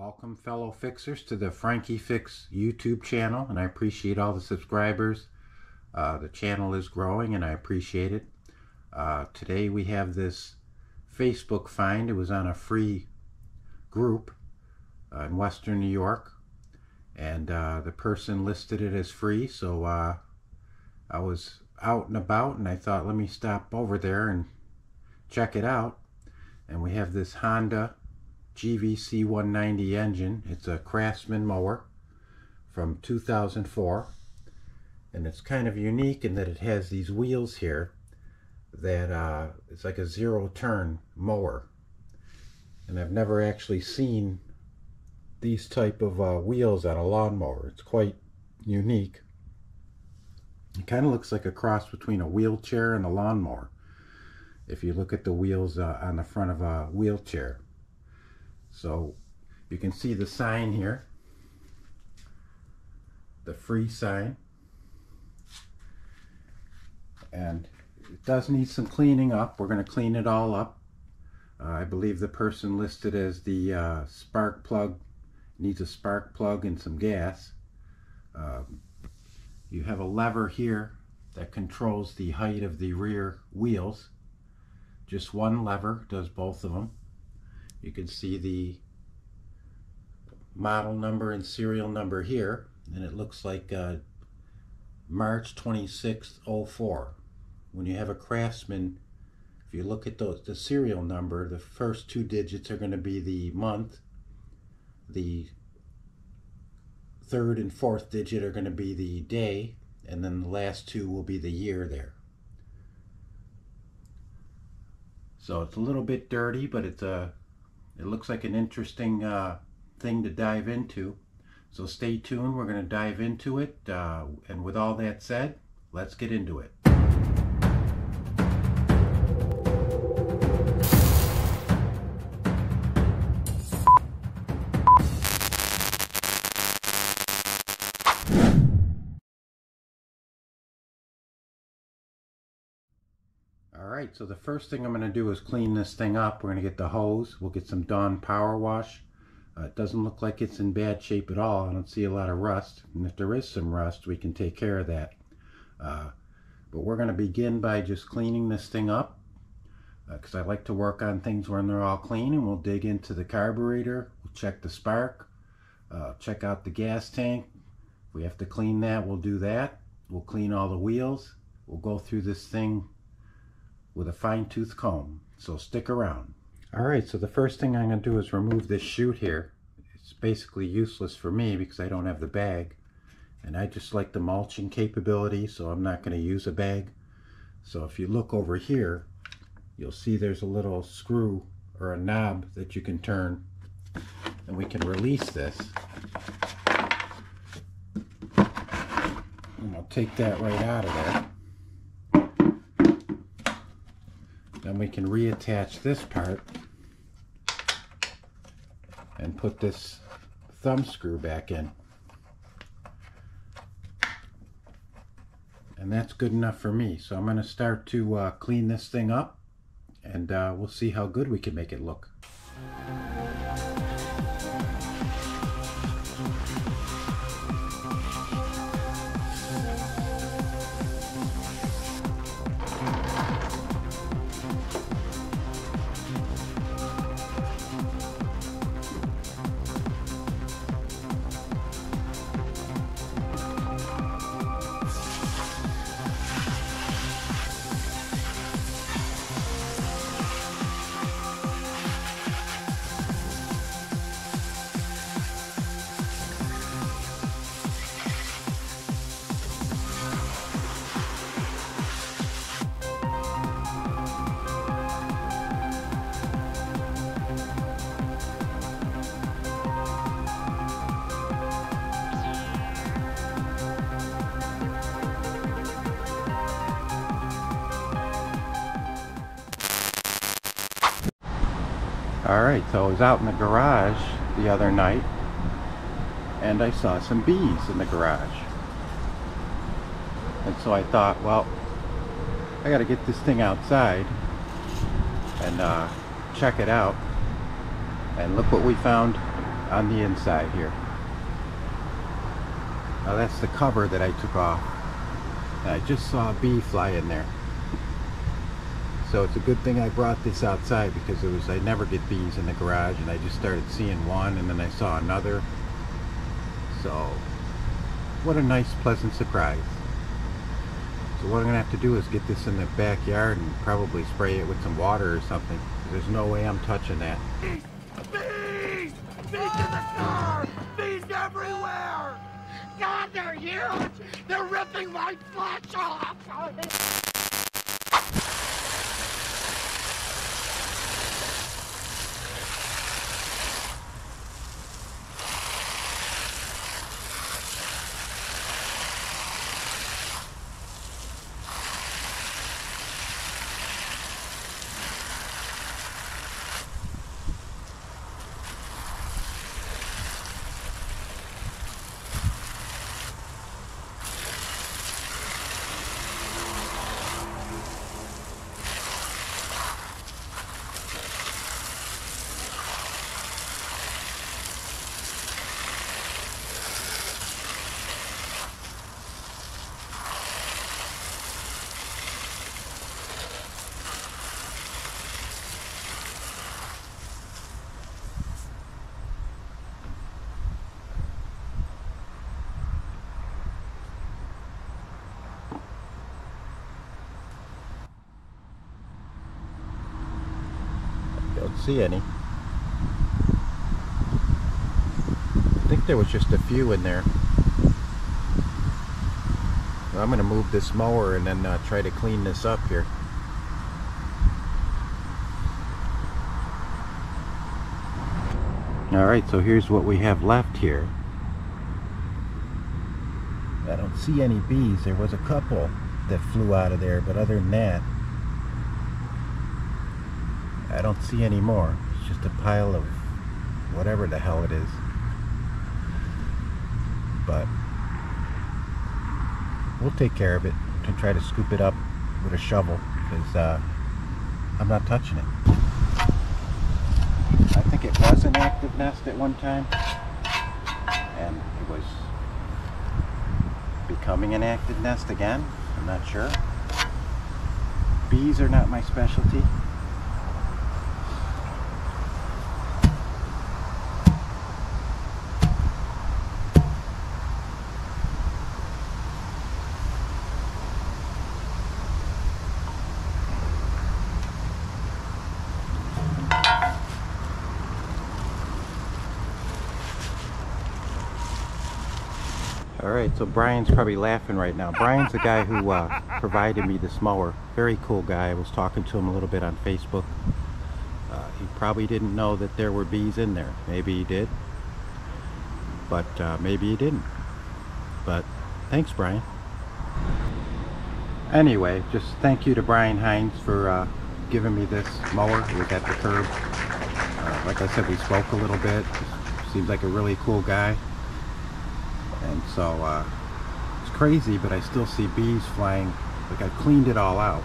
Welcome, fellow fixers, to the Frankie Fix YouTube channel, and I appreciate all the subscribers. Uh, the channel is growing, and I appreciate it. Uh, today we have this Facebook find. It was on a free group uh, in Western New York, and uh, the person listed it as free, so uh, I was out and about, and I thought, let me stop over there and check it out. And we have this Honda GVC 190 engine. It's a Craftsman mower from 2004 and it's kind of unique in that it has these wheels here that uh, it's like a zero turn mower and I've never actually seen these type of uh, wheels on a lawnmower. It's quite unique. It kind of looks like a cross between a wheelchair and a lawnmower if you look at the wheels uh, on the front of a wheelchair. So you can see the sign here, the free sign. And it does need some cleaning up. We're going to clean it all up. Uh, I believe the person listed as the uh, spark plug needs a spark plug and some gas. Um, you have a lever here that controls the height of the rear wheels. Just one lever does both of them. You can see the model number and serial number here, and it looks like uh, March 26th, 04. When you have a Craftsman, if you look at the serial number, the first two digits are going to be the month, the third and fourth digit are going to be the day, and then the last two will be the year there. So it's a little bit dirty, but it's a it looks like an interesting uh, thing to dive into. So stay tuned. We're going to dive into it. Uh, and with all that said, let's get into it. Alright, so the first thing I'm going to do is clean this thing up. We're going to get the hose. We'll get some Dawn Power Wash. Uh, it doesn't look like it's in bad shape at all. I don't see a lot of rust. And if there is some rust, we can take care of that. Uh, but we're going to begin by just cleaning this thing up. Because uh, I like to work on things when they're all clean. And we'll dig into the carburetor. We'll check the spark. Uh, check out the gas tank. If we have to clean that, we'll do that. We'll clean all the wheels. We'll go through this thing with a fine tooth comb. So stick around. Alright, so the first thing I'm going to do is remove this chute here. It's basically useless for me because I don't have the bag. And I just like the mulching capability, so I'm not going to use a bag. So if you look over here, you'll see there's a little screw or a knob that you can turn. And we can release this. And I'll take that right out of there. Then we can reattach this part and put this thumb screw back in. And that's good enough for me. So I'm going to start to uh, clean this thing up and uh, we'll see how good we can make it look. Alright, so I was out in the garage the other night and I saw some bees in the garage. And so I thought, well, I gotta get this thing outside and uh, check it out. And look what we found on the inside here. Now that's the cover that I took off. And I just saw a bee fly in there. So it's a good thing I brought this outside because it was I never get bees in the garage and I just started seeing one and then I saw another. So what a nice pleasant surprise. So what I'm going to have to do is get this in the backyard and probably spray it with some water or something. There's no way I'm touching that. Bees! Bees! Bees in the car! Bees everywhere! God, they're huge! They're ripping my flesh off! Don't see any. I think there was just a few in there. I'm going to move this mower and then uh, try to clean this up here. Alright, so here's what we have left here. I don't see any bees. There was a couple that flew out of there, but other than that, I don't see any more. It's just a pile of whatever the hell it is. But we'll take care of it and try to scoop it up with a shovel because uh, I'm not touching it. I think it was an active nest at one time and it was becoming an active nest again. I'm not sure. Bees are not my specialty. Alright, so Brian's probably laughing right now. Brian's the guy who uh, provided me this mower. Very cool guy. I was talking to him a little bit on Facebook. Uh, he probably didn't know that there were bees in there. Maybe he did. But uh, maybe he didn't. But thanks, Brian. Anyway, just thank you to Brian Hines for uh, giving me this mower. Was at the curb. Uh, like I said, we spoke a little bit. Seems like a really cool guy and so uh, it's crazy but I still see bees flying. Like I cleaned it all out.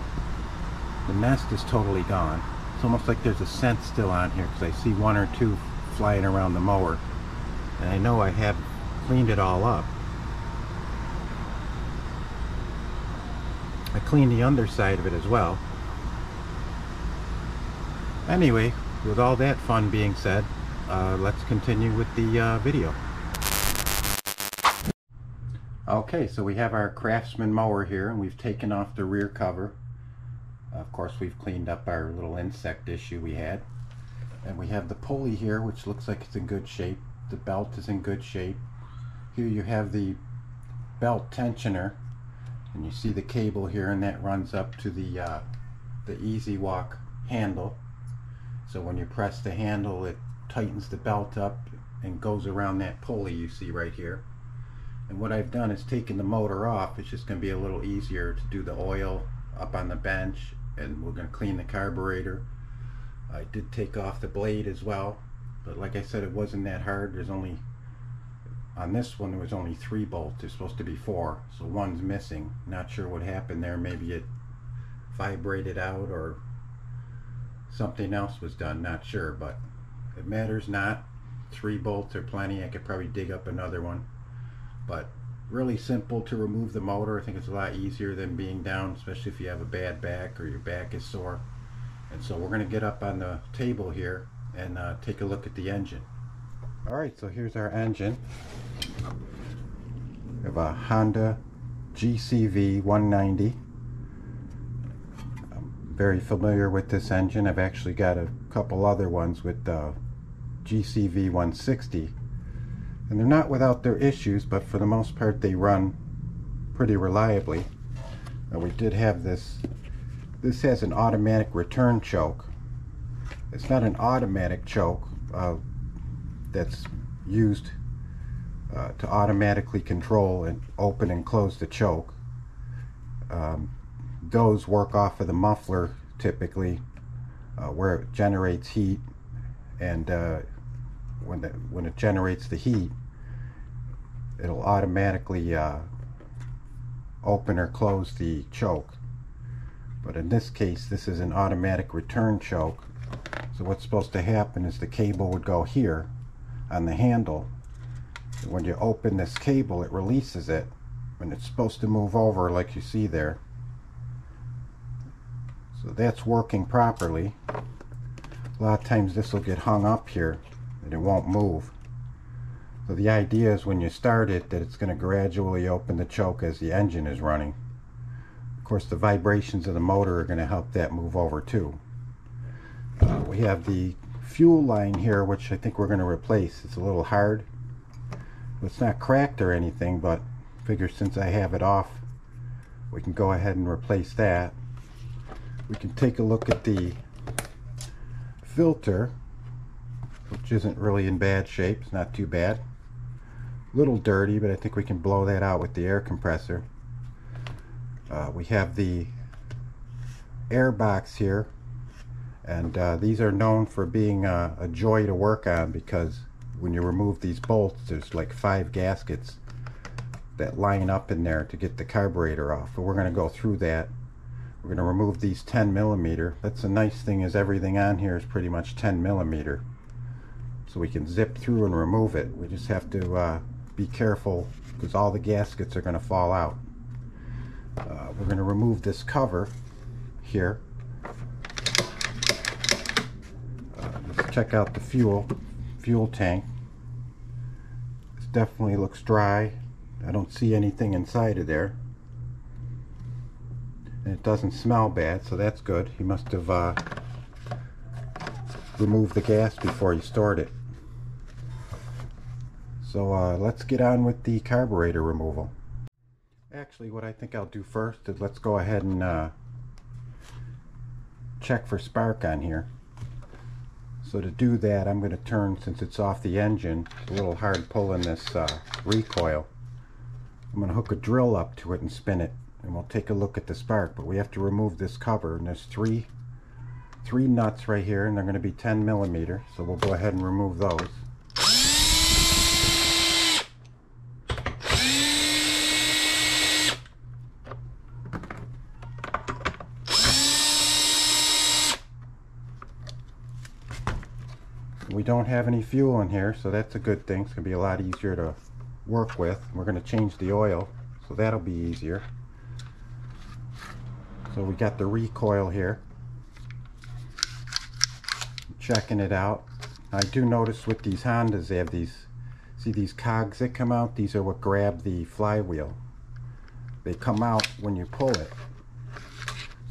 The nest is totally gone. It's almost like there's a scent still on here because I see one or two flying around the mower. And I know I have cleaned it all up. I cleaned the underside of it as well. Anyway with all that fun being said uh, let's continue with the uh, video Okay, so we have our Craftsman mower here and we've taken off the rear cover. Of course, we've cleaned up our little insect issue we had. And we have the pulley here, which looks like it's in good shape. The belt is in good shape. Here you have the belt tensioner. And you see the cable here and that runs up to the, uh, the Easy Walk handle. So when you press the handle, it tightens the belt up and goes around that pulley you see right here. And what I've done is taken the motor off. It's just going to be a little easier to do the oil up on the bench and we're going to clean the carburetor. I did take off the blade as well. But like I said, it wasn't that hard. There's only, on this one, there was only three bolts. There's supposed to be four. So one's missing. Not sure what happened there. Maybe it vibrated out or something else was done. Not sure, but it matters not. three bolts are plenty. I could probably dig up another one. But really simple to remove the motor. I think it's a lot easier than being down, especially if you have a bad back or your back is sore. And so we're going to get up on the table here and uh, take a look at the engine. Alright, so here's our engine. We have a Honda GCV 190. I'm very familiar with this engine. I've actually got a couple other ones with the GCV 160 and they're not without their issues but for the most part they run pretty reliably. Now we did have this this has an automatic return choke. It's not an automatic choke uh, that's used uh, to automatically control and open and close the choke. Um, those work off of the muffler typically uh, where it generates heat. And uh, when when it generates the heat it'll automatically uh, open or close the choke. But in this case this is an automatic return choke. So what's supposed to happen is the cable would go here on the handle. When you open this cable it releases it and it's supposed to move over like you see there. So that's working properly. A lot of times this will get hung up here and it won't move. So the idea is when you start it that it's going to gradually open the choke as the engine is running. Of course the vibrations of the motor are going to help that move over too. Uh, we have the fuel line here which I think we're going to replace. It's a little hard. It's not cracked or anything but figure since I have it off we can go ahead and replace that. We can take a look at the filter which isn't really in bad shape. It's not too bad. A little dirty, but I think we can blow that out with the air compressor. Uh, we have the air box here, and uh, these are known for being uh, a joy to work on because when you remove these bolts, there's like five gaskets that line up in there to get the carburetor off. But we're going to go through that. We're going to remove these 10 millimeter. That's the nice thing is everything on here is pretty much 10 millimeter so we can zip through and remove it. We just have to uh, be careful because all the gaskets are going to fall out. Uh, we're going to remove this cover here. Uh, let's check out the fuel fuel tank. This definitely looks dry. I don't see anything inside of there. And it doesn't smell bad, so that's good. He must have uh, removed the gas before he stored it. So uh, let's get on with the carburetor removal. Actually, what I think I'll do first is let's go ahead and uh, check for spark on here. So to do that, I'm going to turn, since it's off the engine, a little hard pulling this uh, recoil. I'm going to hook a drill up to it and spin it, and we'll take a look at the spark. But we have to remove this cover, and there's three, three nuts right here, and they're going to be 10 millimeter. So we'll go ahead and remove those. we don't have any fuel in here so that's a good thing. It's gonna be a lot easier to work with. We're gonna change the oil so that'll be easier. So we got the recoil here. Checking it out. I do notice with these Hondas they have these see these cogs that come out? These are what grab the flywheel. They come out when you pull it.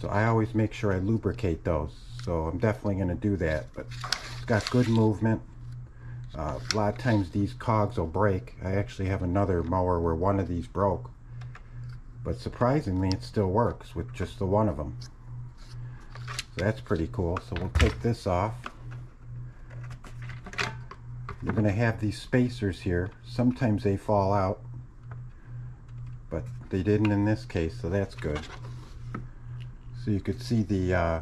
So I always make sure I lubricate those. So I'm definitely going to do that but it's got good movement. Uh, a lot of times these cogs will break. I actually have another mower where one of these broke. But surprisingly, it still works with just the one of them. So that's pretty cool. So we'll take this off. You're going to have these spacers here. Sometimes they fall out. But they didn't in this case, so that's good. So you could see the uh,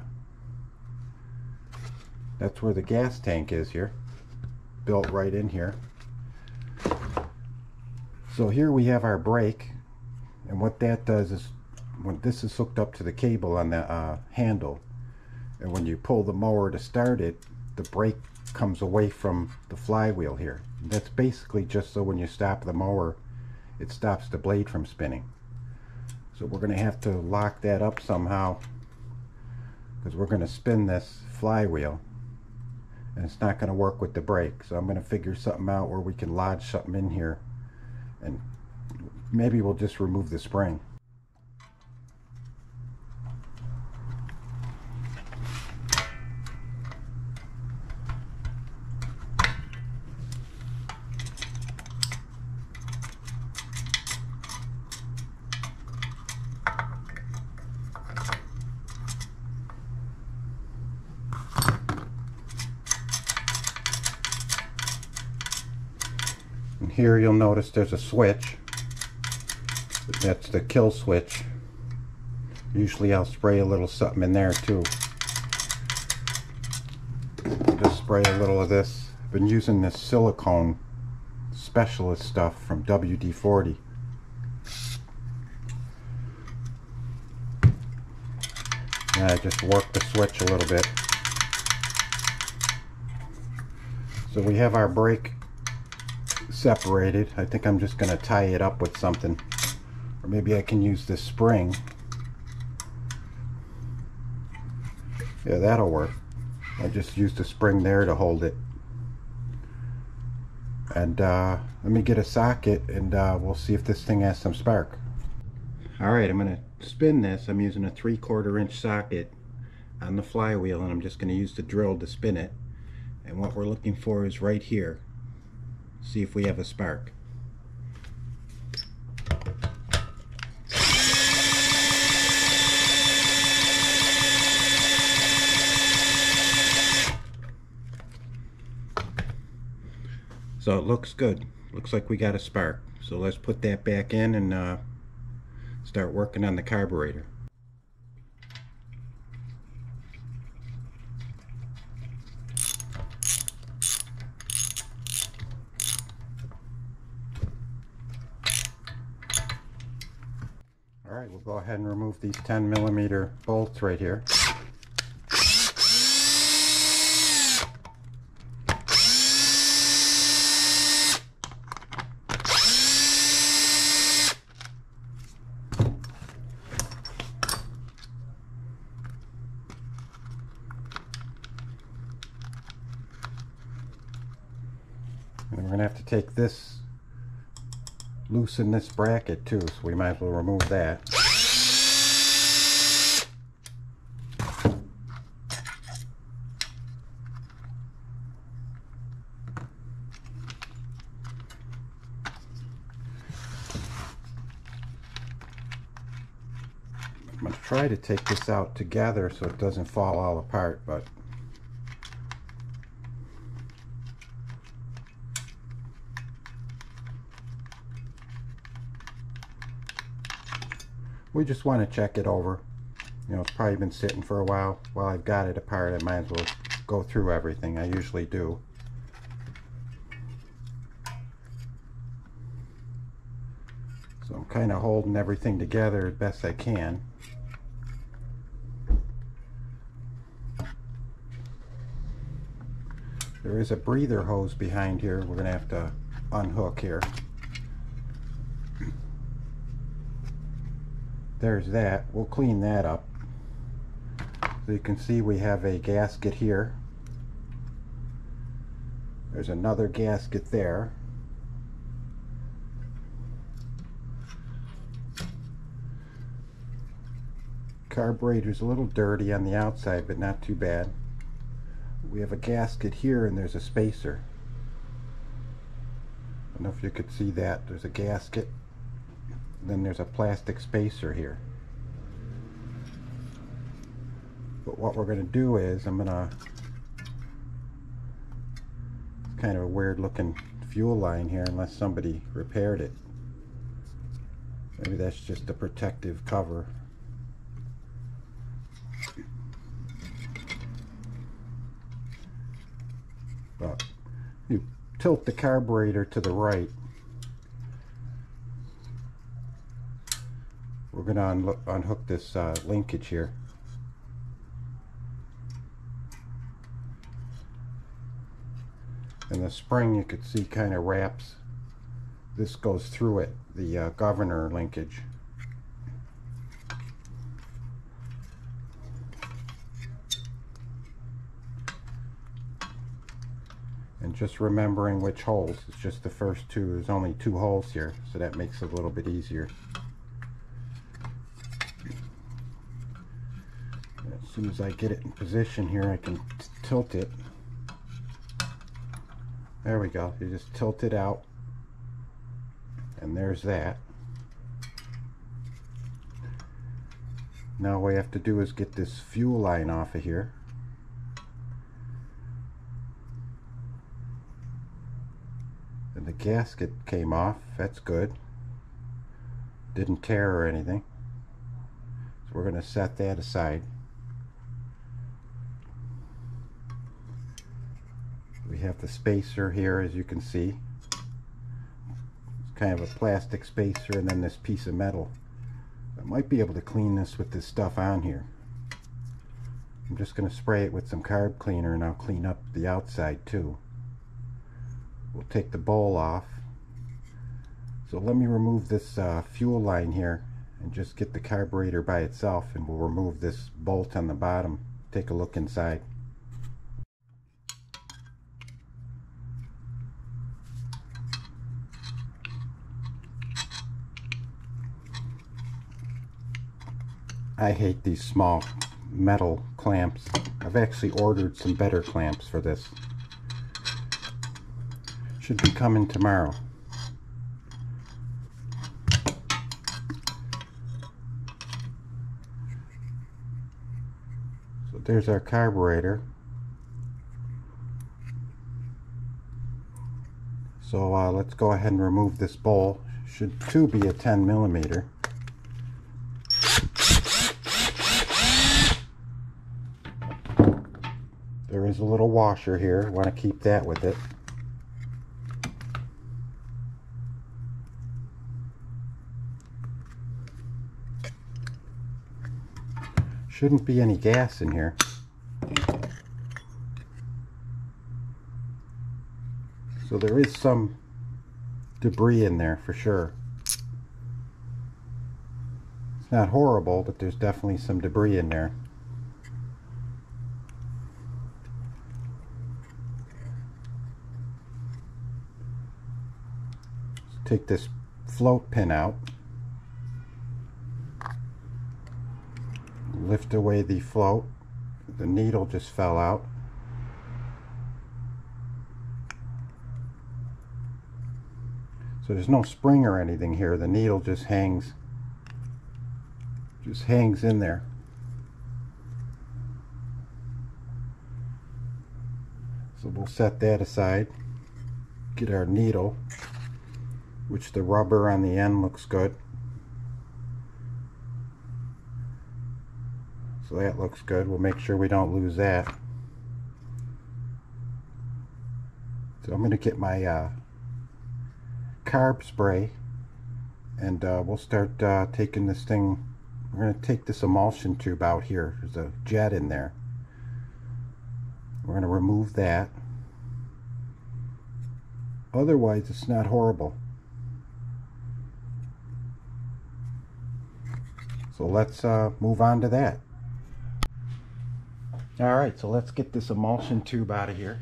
that's where the gas tank is here. Built right in here. So here we have our brake. And what that does is, when this is hooked up to the cable on the uh, handle, and when you pull the mower to start it, the brake comes away from the flywheel here. That's basically just so when you stop the mower, it stops the blade from spinning. So we're going to have to lock that up somehow because we're going to spin this flywheel and it's not going to work with the brake. So I'm going to figure something out where we can lodge something in here and maybe we'll just remove the spring. And here you'll notice there's a switch. That's the kill switch. Usually I'll spray a little something in there too. Just spray a little of this. I've been using this silicone specialist stuff from WD-40. And I just work the switch a little bit. So we have our brake separated. I think I'm just going to tie it up with something. Or maybe I can use this spring. Yeah, that'll work. I just used a spring there to hold it. And uh, let me get a socket and uh, we'll see if this thing has some spark. Alright, I'm going to spin this. I'm using a 3 quarter inch socket on the flywheel and I'm just going to use the drill to spin it. And what we're looking for is right here. See if we have a spark. So it looks good. Looks like we got a spark. So let's put that back in and uh, start working on the carburetor. Alright, we'll go ahead and remove these 10 millimeter bolts right here. And we're going to have to take this, loosen this bracket too, so we might as well remove that. I'm take this out together so it doesn't fall all apart, but we just want to check it over. You know, it's probably been sitting for a while. While I've got it apart, I might as well go through everything. I usually do. So I'm kind of holding everything together as best I can. There is a breather hose behind here. We're going to have to unhook here. there's that. We'll clean that up. So you can see we have a gasket here. There's another gasket there. Carburetor's a little dirty on the outside but not too bad we have a gasket here and there's a spacer I don't know if you could see that there's a gasket then there's a plastic spacer here. But what we're going to do is I'm going to it's kind of a weird looking fuel line here unless somebody repaired it. Maybe that's just a protective cover. Tilt the carburetor to the right we're going to unhook this uh, linkage here. And the spring you could see kind of wraps, this goes through it, the uh, governor linkage. Just remembering which holes. It's just the first two there's only two holes here so that makes it a little bit easier. As soon as I get it in position here I can tilt it. There we go. You just tilt it out. And there's that. Now what we have to do is get this fuel line off of here the gasket came off. That's good. Didn't tear or anything. So we're going to set that aside. We have the spacer here as you can see. It's kind of a plastic spacer and then this piece of metal. I might be able to clean this with this stuff on here. I'm just going to spray it with some carb cleaner and I'll clean up the outside too we'll take the bowl off. So let me remove this uh, fuel line here and just get the carburetor by itself and we'll remove this bolt on the bottom. Take a look inside. I hate these small metal clamps. I've actually ordered some better clamps for this should be coming tomorrow. So there's our carburetor. So uh, let's go ahead and remove this bowl. Should too be a 10 millimeter. There is a little washer here. Want to keep that with it. Shouldn't be any gas in here. So there is some debris in there for sure. It's not horrible, but there's definitely some debris in there. Take this float pin out. Lift away the float. The needle just fell out. So there's no spring or anything here. The needle just hangs just hangs in there. So we'll set that aside. Get our needle which the rubber on the end looks good So that looks good. We'll make sure we don't lose that. So I'm going to get my uh, carb spray and uh, we'll start uh, taking this thing. We're going to take this emulsion tube out here. There's a jet in there. We're going to remove that. Otherwise, it's not horrible. So let's uh, move on to that. All right, so let's get this emulsion tube out of here.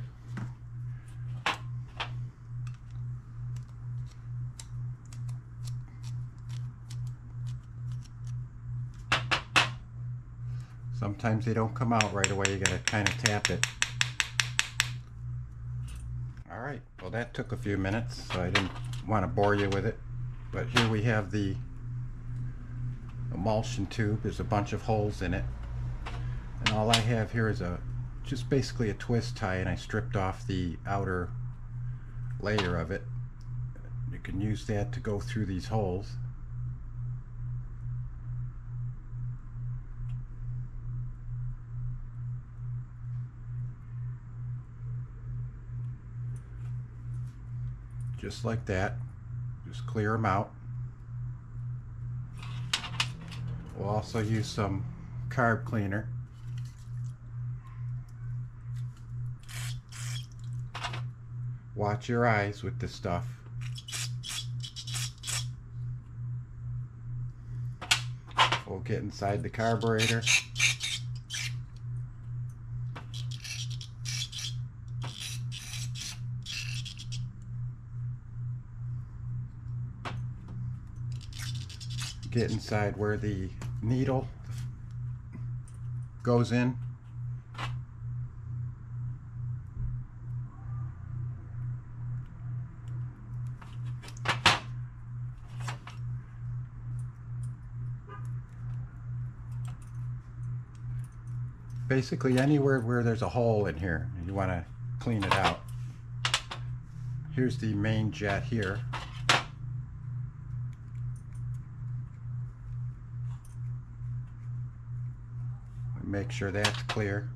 Sometimes they don't come out right away. You gotta kind of tap it. All right, well that took a few minutes, so I didn't want to bore you with it. But here we have the emulsion tube. There's a bunch of holes in it and all I have here is a just basically a twist tie and I stripped off the outer layer of it. You can use that to go through these holes. Just like that. Just clear them out. We'll also use some carb cleaner watch your eyes with this stuff. We'll get inside the carburetor. Get inside where the needle goes in. Basically anywhere where there's a hole in here you want to clean it out. Here's the main jet here. Make sure that's clear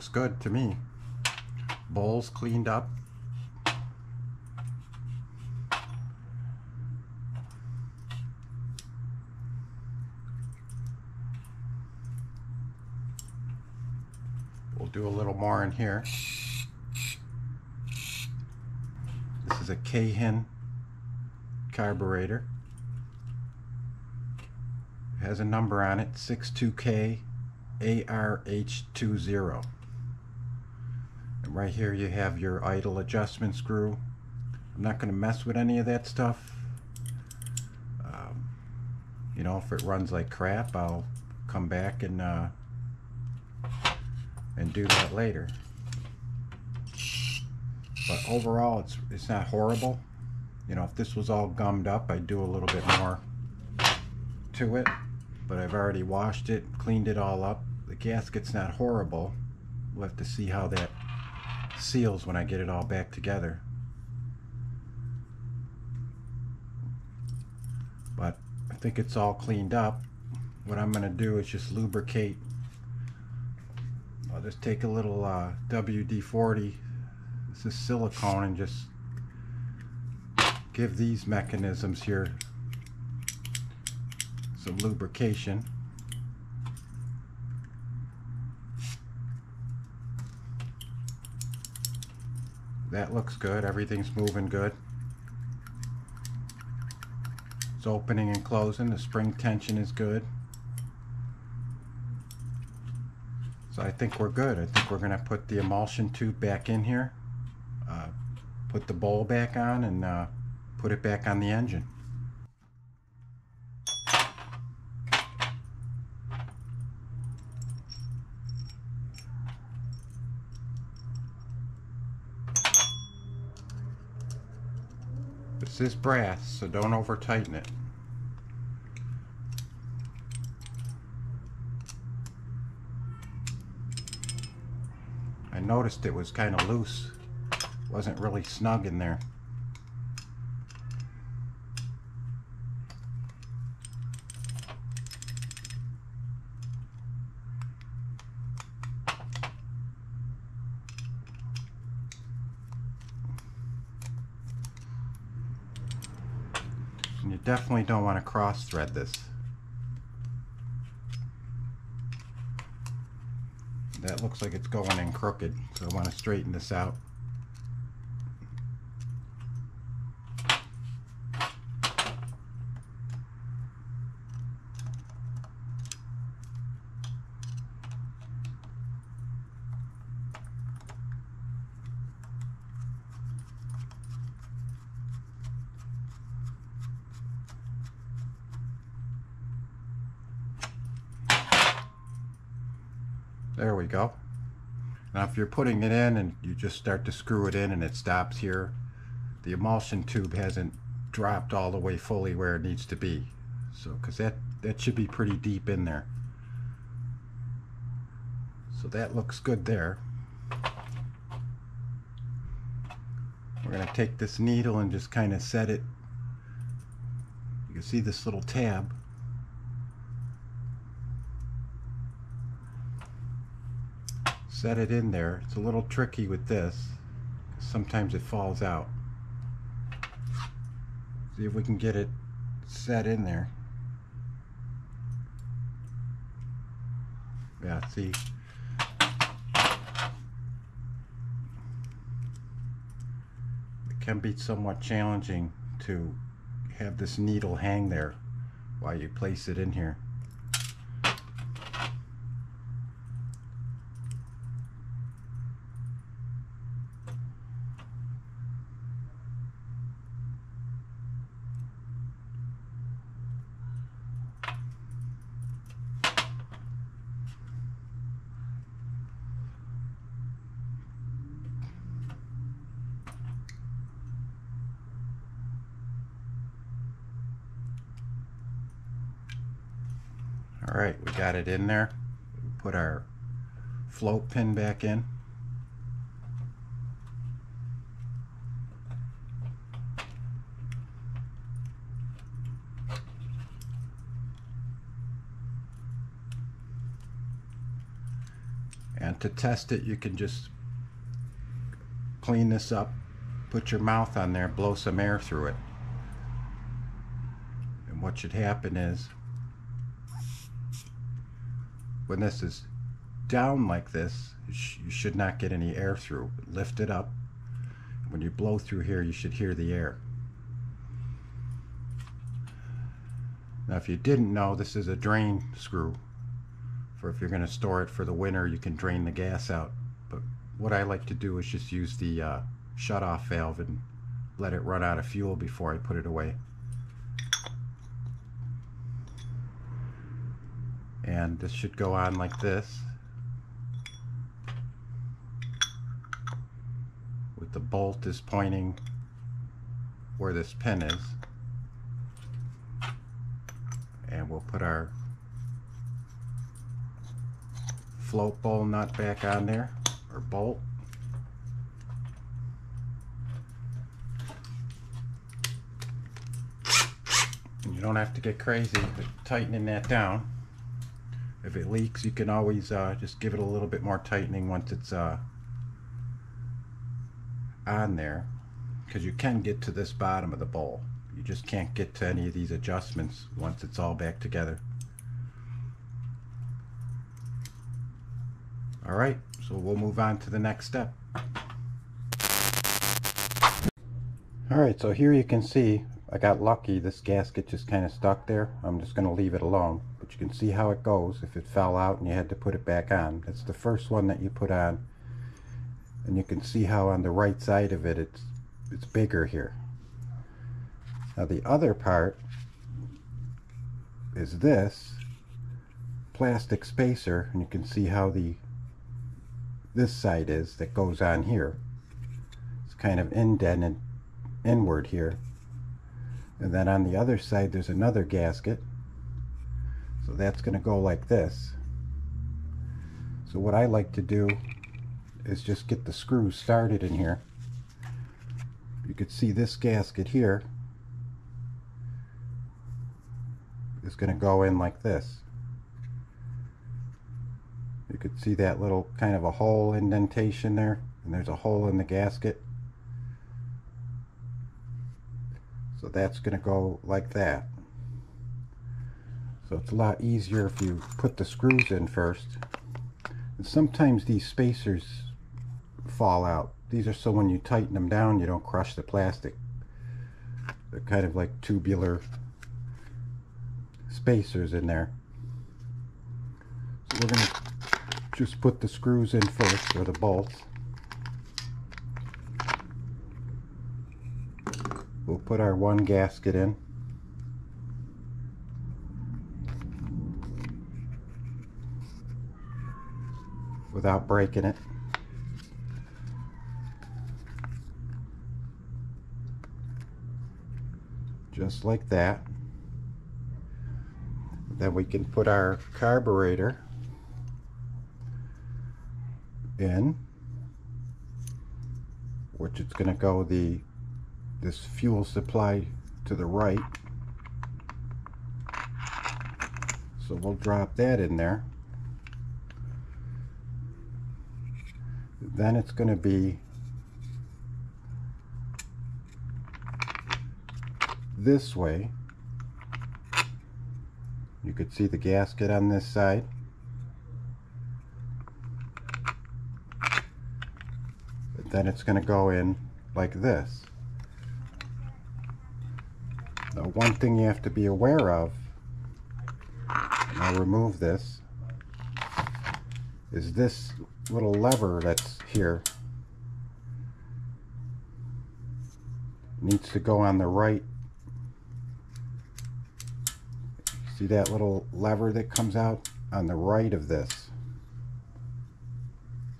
looks good to me. Bowls cleaned up. We'll do a little more in here. This is a Keihin carburetor. It has a number on it, 62K ARH20. Right here you have your idle adjustment screw. I'm not going to mess with any of that stuff. Um, you know, if it runs like crap, I'll come back and uh, and do that later. But overall, it's it's not horrible. You know, if this was all gummed up, I'd do a little bit more to it. But I've already washed it, cleaned it all up the gasket's not horrible. We'll have to see how that seals when I get it all back together. But I think it's all cleaned up. What I'm going to do is just lubricate. I'll just take a little uh, WD-40. This is silicone and just give these mechanisms here some lubrication. That looks good. Everything's moving good. It's opening and closing. The spring tension is good. So I think we're good. I think we're gonna put the emulsion tube back in here uh, put the bowl back on and uh, put it back on the engine This is brass, so don't over tighten it. I noticed it was kind of loose. Wasn't really snug in there. Definitely don't want to cross thread this. That looks like it's going in crooked, so I want to straighten this out. You're putting it in and you just start to screw it in and it stops here, the emulsion tube hasn't dropped all the way fully where it needs to be. So, because that, that should be pretty deep in there. So that looks good there. We're going to take this needle and just kind of set it. You can see this little tab. Set it in there. It's a little tricky with this. Sometimes it falls out. See if we can get it set in there. Yeah, see. It can be somewhat challenging to have this needle hang there while you place it in here. All right, we got it in there. Put our float pin back in. And to test it, you can just clean this up, put your mouth on there, blow some air through it. And what should happen is when this is down like this, you, should not get any air through. Lift it up. When you blow through here, you should hear the air. Now, if you didn't know, this is a drain screw. For if you're going to store it for the winter, you can drain the gas out. But what I like to do is just use the uh, shut-off valve and let it run out of fuel before I put it away. And this should go on like this. With the bolt is pointing where this pin is. And we'll put our float bowl nut back on there or bolt. And you don't have to get crazy with tightening that down if it leaks you can always uh, just give it a little bit more tightening once it's uh, on there because you can get to this bottom of the bowl. You just can't get to any of these adjustments once it's all back together. Alright so we'll move on to the next step. Alright so here you can see I got lucky. This gasket just kind of stuck there. I'm just going to leave it alone you can see how it goes. If it fell out and you had to put it back on that's the first one that you put on. And you can see how on the right side of it it's it's bigger here. Now the other part is this plastic spacer and you can see how the this side is that goes on here. It's kind of indented inward here. And then on the other side there's another gasket so that's going to go like this. So what I like to do is just get the screw started in here. You can see this gasket here is going to go in like this. You could see that little kind of a hole indentation there and there's a hole in the gasket. So that's going to go like that so it's a lot easier if you put the screws in first. And sometimes these spacers fall out. These are so when you tighten them down you don't crush the plastic. They're kind of like tubular spacers in there. So we're going to just put the screws in first or the bolts. We'll put our one gasket in. Without breaking it. Just like that. Then we can put our carburetor in which it's going to go the this fuel supply to the right So we'll drop that in there. Then it's going to be this way. You could see the gasket on this side. then it's going to go in like this. Now one thing you have to be aware of, and I'll remove this, is this little lever that's here needs to go on the right see that little lever that comes out on the right of this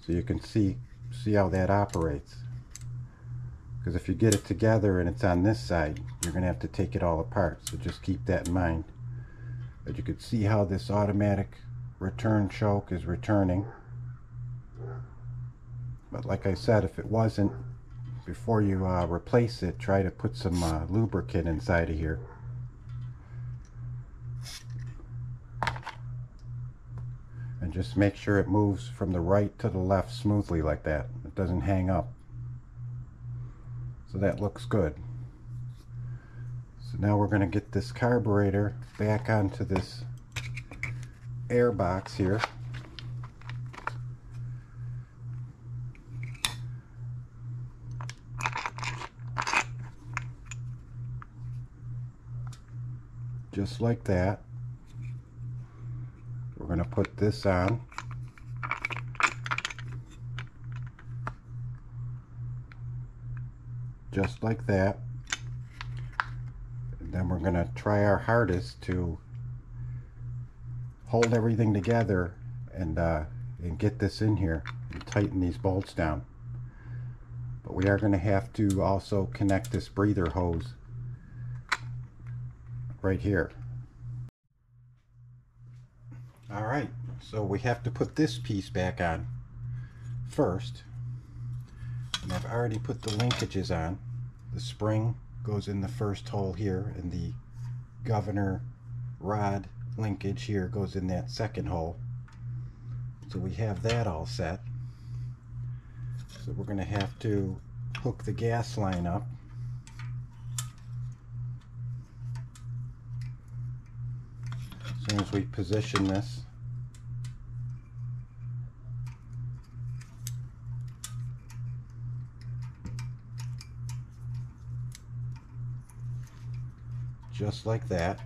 so you can see see how that operates. Because if you get it together and it's on this side, you're going to have to take it all apart. So just keep that in mind. But you can see how this automatic return choke is returning. But like I said, if it wasn't, before you uh, replace it, try to put some uh, lubricant inside of here. and just make sure it moves from the right to the left smoothly like that. It doesn't hang up. So that looks good. So now we're going to get this carburetor back onto this air box here just like that we're going to put this on. Just like that. And then we're going to try our hardest to hold everything together and, uh, and get this in here and tighten these bolts down. But we are going to have to also connect this breather hose right here. All right, so we have to put this piece back on first. And I've already put the linkages on. The spring goes in the first hole here, and the governor rod linkage here goes in that second hole. So we have that all set. So we're going to have to hook the gas line up. As we position this. Just like that.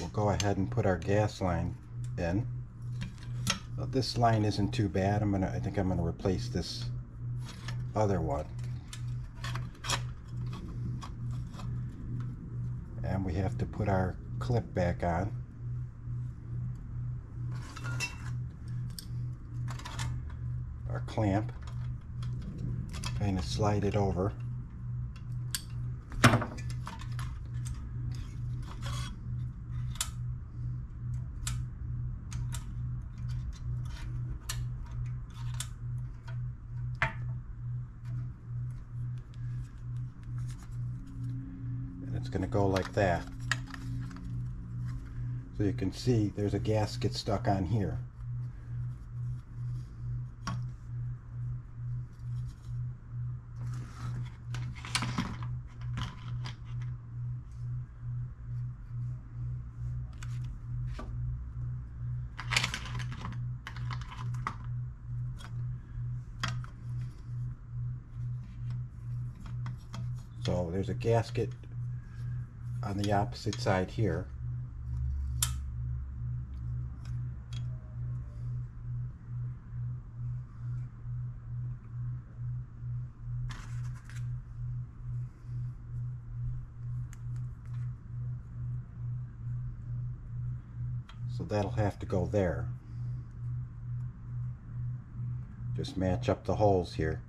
We'll go ahead and put our gas line in. This line isn't too bad. I'm gonna I think I'm gonna replace this other one and we have to put our clip back on. Our clamp. Kind of slide it over that. So you can see there's a gasket stuck on here. So there's a gasket on the opposite side here. So that'll have to go there. Just match up the holes here.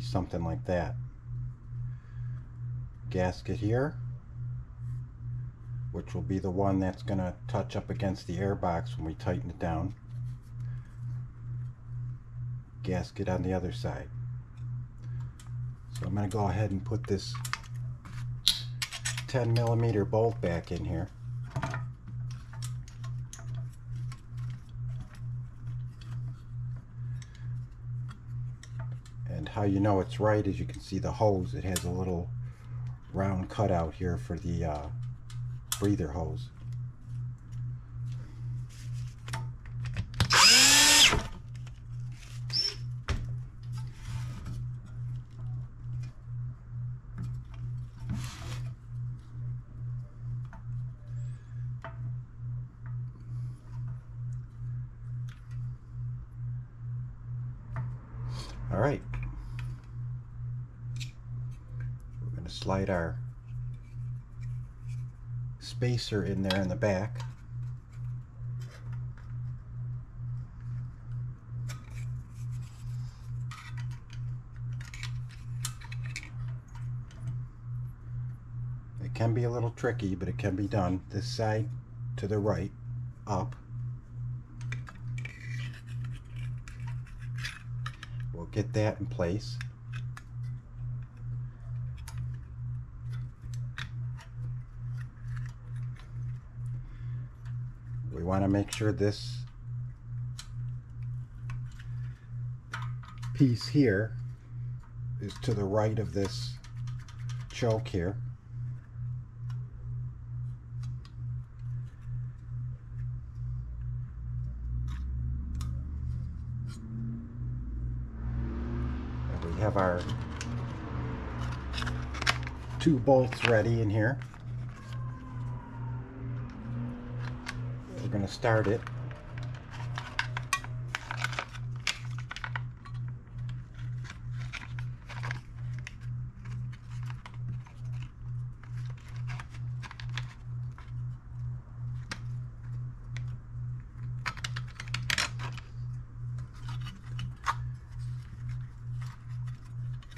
Something like that. Gasket here, which will be the one that's going to touch up against the airbox when we tighten it down. gasket on the other side. So I'm going to go ahead and put this 10 millimeter bolt back in here. How you know it's right is you can see the hose. It has a little round cutout here for the uh, breather hose. Spacer in there in the back. It can be a little tricky, but it can be done. This side to the right, up. We'll get that in place. Want to make sure this piece here is to the right of this choke here. We have our two bolts ready in here. We're going to start it.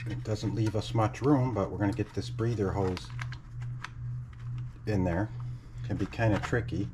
It doesn't leave us much room, but we're going to get this breather hose in there. Can be kind of tricky.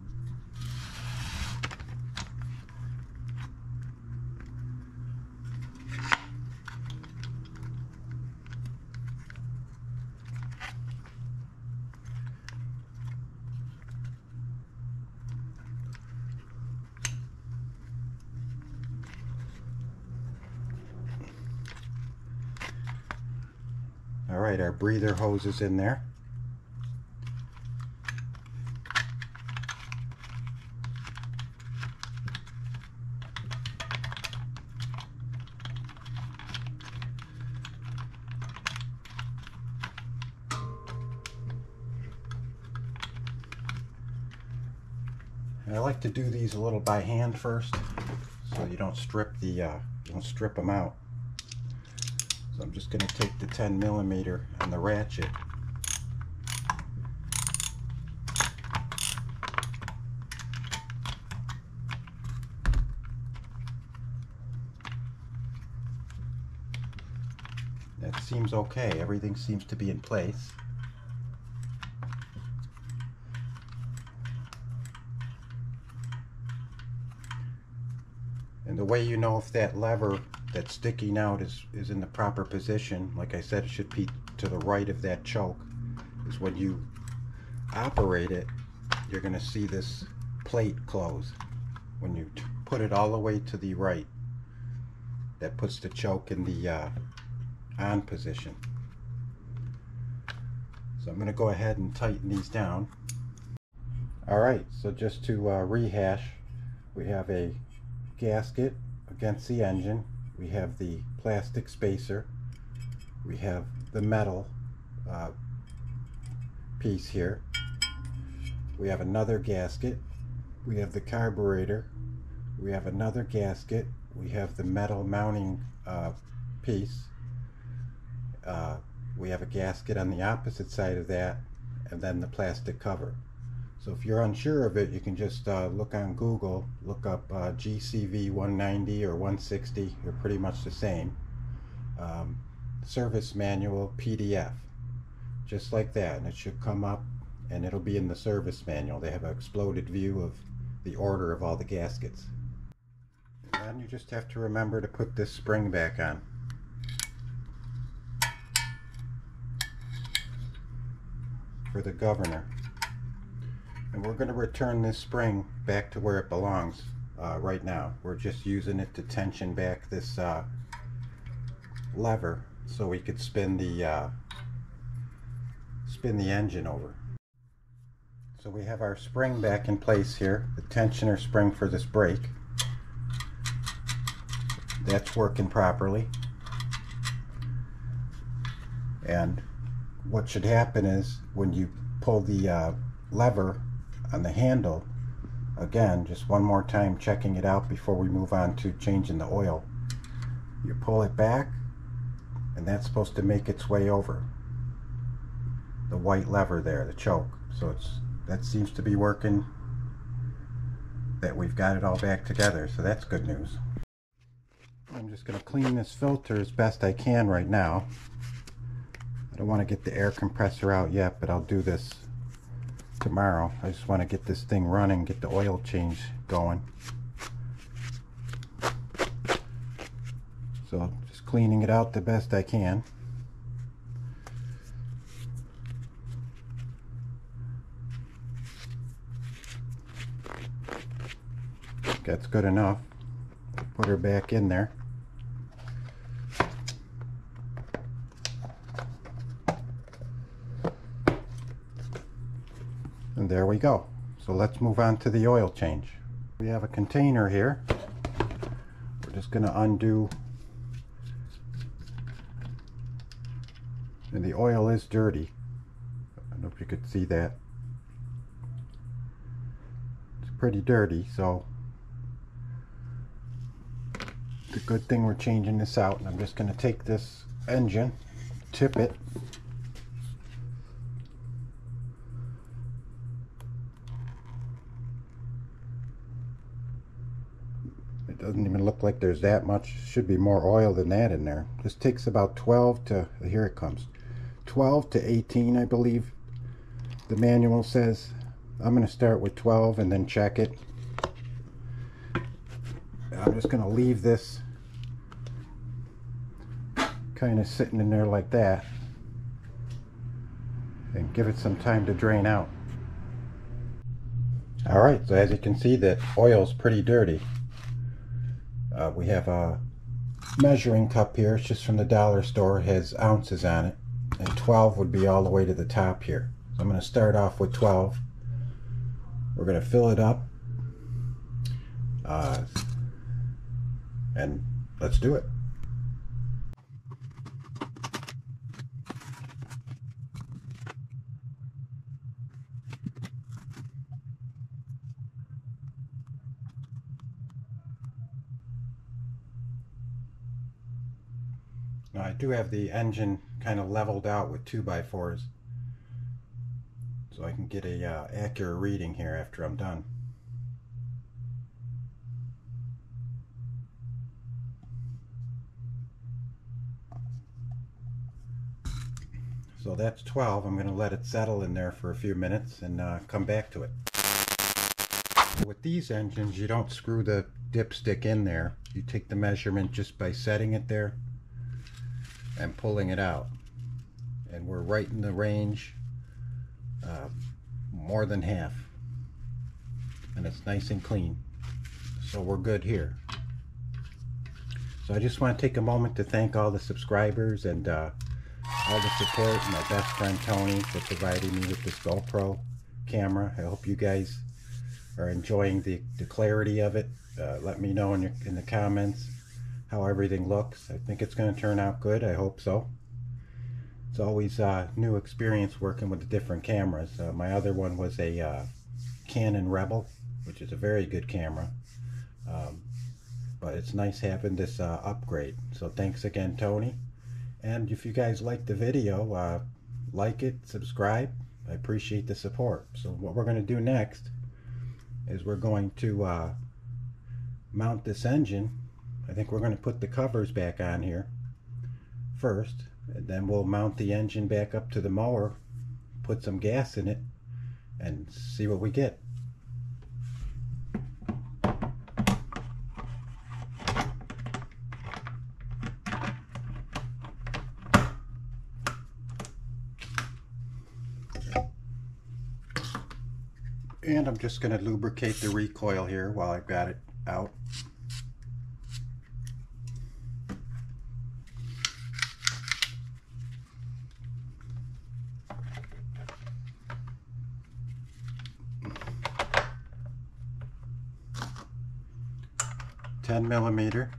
Breather hoses in there. I like to do these a little by hand first, so you don't strip the uh, don't strip them out. Just going to take the 10 millimeter and the ratchet. That seems okay. Everything seems to be in place. And the way you know if that lever that's sticking out is, is in the proper position, like I said, it should be to the right of that choke, is when you operate it, you're going to see this plate close. When you put it all the way to the right, that puts the choke in the uh, on position. So I'm going to go ahead and tighten these down. Alright, so just to uh, rehash, we have a gasket against the engine. We have the plastic spacer. We have the metal uh, piece here. We have another gasket. We have the carburetor. We have another gasket. We have the metal mounting uh, piece. Uh, we have a gasket on the opposite side of that and then the plastic cover. So if you're unsure of it, you can just uh, look on Google, look up uh, GCV 190 or 160. They're pretty much the same. Um, service manual PDF, just like that, and it should come up, and it'll be in the service manual. They have an exploded view of the order of all the gaskets. And And you just have to remember to put this spring back on. For the governor. And we're going to return this spring back to where it belongs uh, right now. We're just using it to tension back this uh, lever so we could spin the uh, spin the engine over. So we have our spring back in place here, the tensioner spring for this brake. That's working properly. And what should happen is when you pull the uh, lever on the handle, again, just one more time checking it out before we move on to changing the oil. You pull it back and that's supposed to make its way over. The white lever there, the choke. So it's that seems to be working that we've got it all back together. So that's good news. I'm just going to clean this filter as best I can right now. I don't want to get the air compressor out yet but I'll do this tomorrow I just want to get this thing running get the oil change going so just cleaning it out the best I can that's good enough. Put her back in there. There we go. So let's move on to the oil change. We have a container here. We're just going to undo. And the oil is dirty. I don't know if you could see that. It's pretty dirty, so it's a good thing we're changing this out. And I'm just going to take this engine, tip it. Doesn't even look like there's that much. Should be more oil than that in there. This takes about 12 to, here it comes, 12 to 18 I believe the manual says. I'm going to start with 12 and then check it. I'm just going to leave this kind of sitting in there like that and give it some time to drain out. Alright, so as you can see that oil is pretty dirty. Uh, we have a measuring cup here, it's just from the dollar store, it has ounces on it. And 12 would be all the way to the top here. So I'm going to start off with 12. We're going to fill it up. Uh, and let's do it. Do have the engine kind of leveled out with 2x4s so I can get a uh, accurate reading here after I'm done. So that's 12. I'm going to let it settle in there for a few minutes and uh, come back to it. With these engines, you don't screw the dipstick in there. You take the measurement just by setting it there and pulling it out. And we're right in the range, uh, more than half. And it's nice and clean. So we're good here. So I just want to take a moment to thank all the subscribers and uh, all the support. My best friend Tony for providing me with this GoPro camera. I hope you guys are enjoying the, the clarity of it. Uh, let me know in, your, in the comments how everything looks. I think it's going to turn out good. I hope so. It's always a uh, new experience working with the different cameras. Uh, my other one was a uh, Canon Rebel, which is a very good camera. Um, but it's nice having this uh, upgrade. So thanks again, Tony. And if you guys like the video, uh, like it, subscribe. I appreciate the support. So what we're going to do next is we're going to uh, mount this engine I think we're going to put the covers back on here first and then we'll mount the engine back up to the mower put some gas in it and see what we get. And I'm just going to lubricate the recoil here while I've got it out. Millimeter.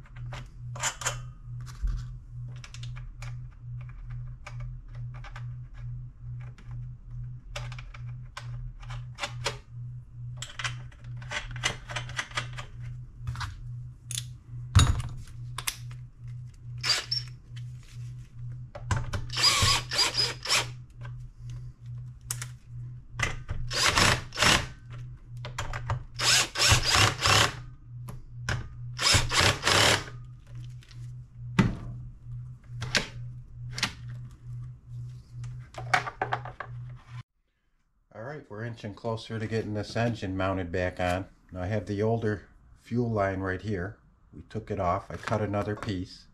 Alright, we're inching closer to getting this engine mounted back on. Now I have the older fuel line right here. We took it off. I cut another piece.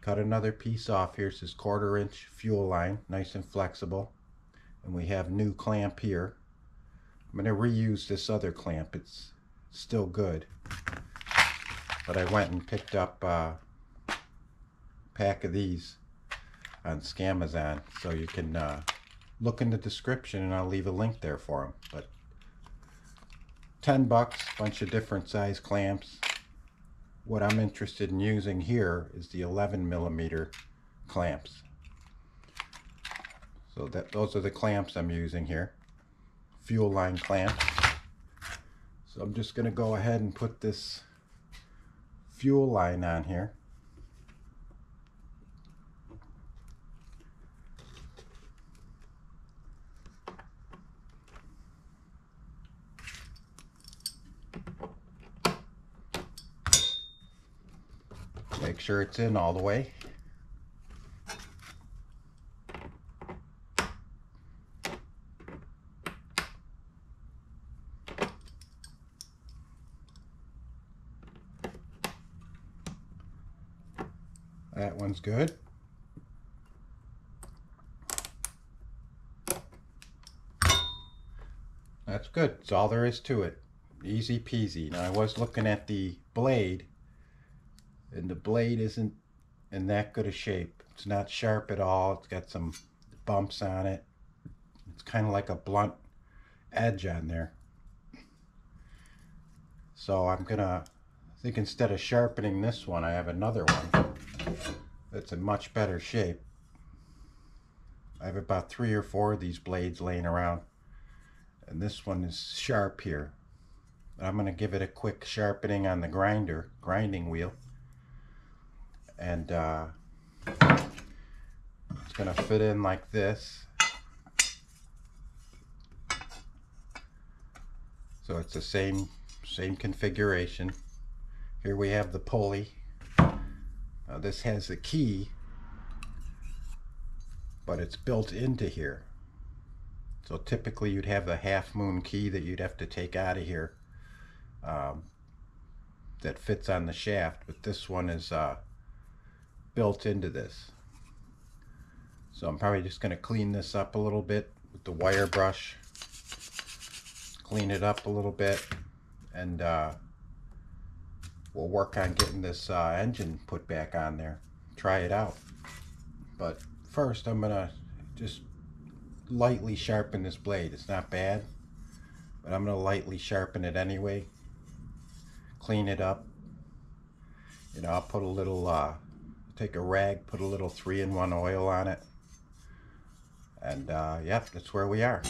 Cut another piece off. Here's this quarter inch fuel line, nice and flexible. And we have new clamp here. I'm going to reuse this other clamp. It's still good. But I went and picked up a pack of these on Scamazon so you can uh, look in the description and I'll leave a link there for them. But 10 bucks, bunch of different size clamps. What I'm interested in using here is the 11 millimeter clamps. So that those are the clamps I'm using here. Fuel line clamps. So I'm just going to go ahead and put this fuel line on here. Make sure it's in all the way. That one's good. That's good. That's all there is to it. Easy peasy. Now I was looking at the blade and the blade isn't in that good a shape. It's not sharp at all. It's got some bumps on it. It's kind of like a blunt edge on there. So I'm gonna, I think instead of sharpening this one, I have another one that's in much better shape. I have about three or four of these blades laying around. And this one is sharp here. I'm gonna give it a quick sharpening on the grinder, grinding wheel and uh, it's gonna fit in like this. So it's the same same configuration. Here we have the pulley. This has the key but it's built into here. So typically you'd have the half moon key that you'd have to take out of here um, that fits on the shaft but this one is uh, built into this. So I'm probably just going to clean this up a little bit with the wire brush. Clean it up a little bit and uh, we'll work on getting this uh, engine put back on there. Try it out. But first I'm going to just lightly sharpen this blade. It's not bad, but I'm going to lightly sharpen it anyway. Clean it up. You know, I'll put a little uh, take a rag, put a little three-in-one oil on it. And uh, yep, that's where we are.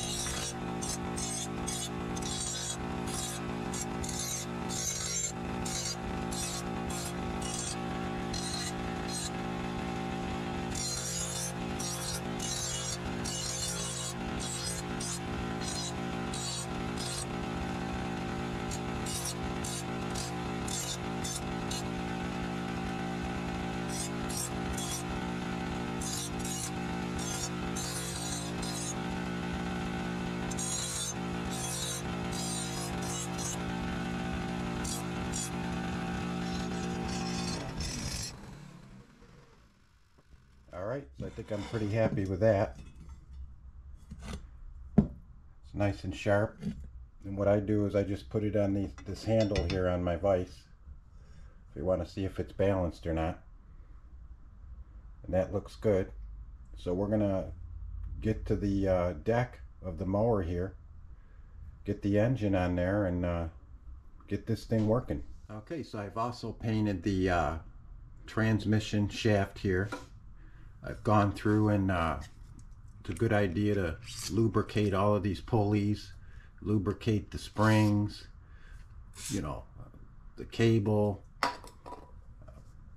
Pretty happy with that. It's nice and sharp. And what I do is I just put it on the, this handle here on my vise. If you want to see if it's balanced or not. And that looks good. So we're going to get to the uh, deck of the mower here. Get the engine on there and uh, get this thing working. Okay, so I've also painted the uh, transmission shaft here. I've gone through and uh, it's a good idea to lubricate all of these pulleys, lubricate the springs, you know, the cable,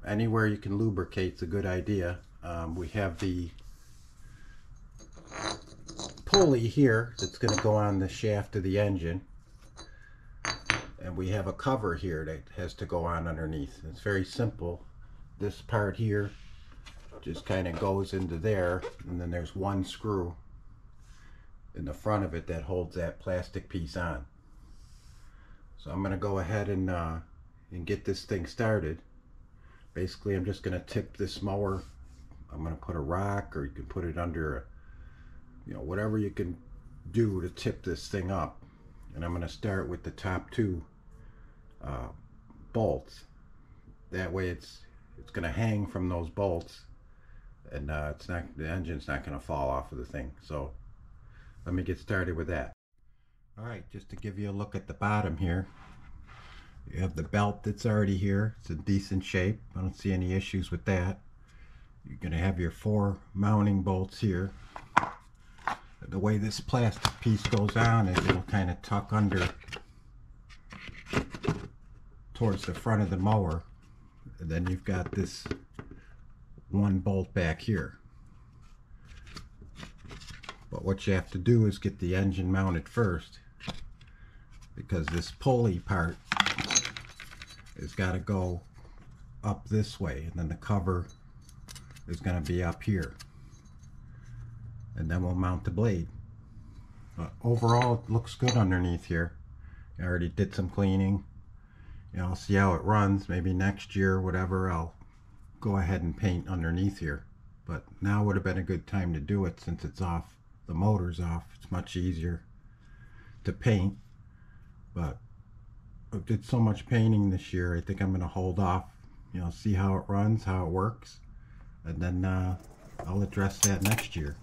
anywhere you can lubricate is a good idea. Um, we have the pulley here that's going to go on the shaft of the engine and we have a cover here that has to go on underneath. It's very simple. This part here just kind of goes into there and then there's one screw in the front of it that holds that plastic piece on. So I'm going to go ahead and, uh, and get this thing started. Basically I'm just going to tip this mower. I'm going to put a rock or you can put it under a, you know, whatever you can do to tip this thing up. And I'm going to start with the top two uh, bolts. That way it's it's going to hang from those bolts and uh, it's not the engine's not going to fall off of the thing. So let me get started with that. All right, just to give you a look at the bottom here. You have the belt that's already here. It's in decent shape. I don't see any issues with that. You're going to have your four mounting bolts here. The way this plastic piece goes on is it'll kind of tuck under towards the front of the mower. And then you've got this one bolt back here. But what you have to do is get the engine mounted first because this pulley part has got to go up this way and then the cover is going to be up here and then we'll mount the blade but overall it looks good underneath here I already did some cleaning you know, I'll see how it runs. Maybe next year, whatever, I'll go ahead and paint underneath here. But now would have been a good time to do it since it's off. The motor's off. It's much easier to paint. But I did so much painting this year, I think I'm going to hold off. You know, see how it runs, how it works. And then uh, I'll address that next year.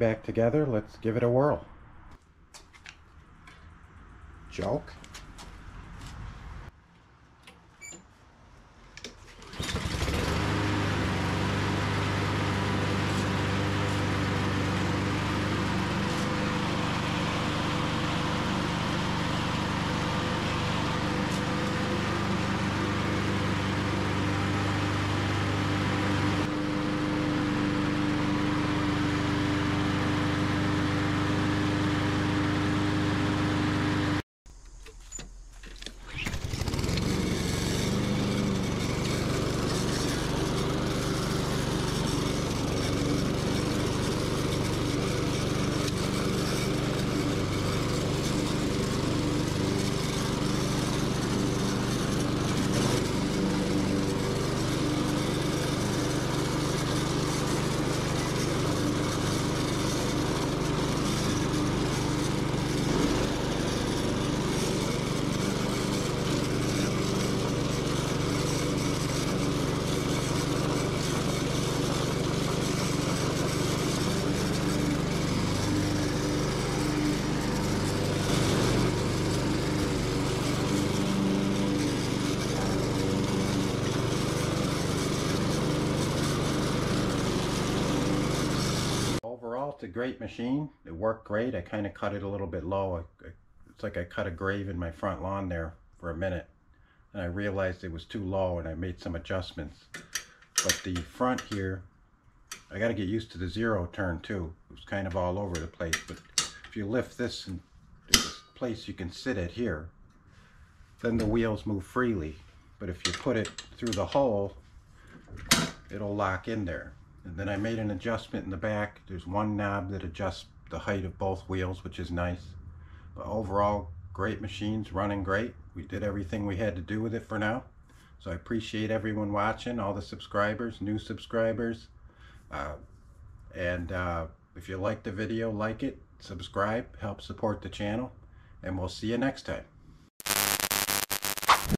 Back together. Let's give it a whirl. Choke. It's a great machine. It worked great. I kind of cut it a little bit low. It's like I cut a grave in my front lawn there for a minute. And I realized it was too low and I made some adjustments. But the front here, I got to get used to the zero turn too. It was kind of all over the place. But if you lift this there's a place you can sit it here, then the wheels move freely. But if you put it through the hole, it'll lock in there. And then I made an adjustment in the back. There's one knob that adjusts the height of both wheels, which is nice. But overall, great machines, running great. We did everything we had to do with it for now. So I appreciate everyone watching, all the subscribers, new subscribers. Uh, and uh, if you like the video, like it, subscribe, help support the channel. And we'll see you next time.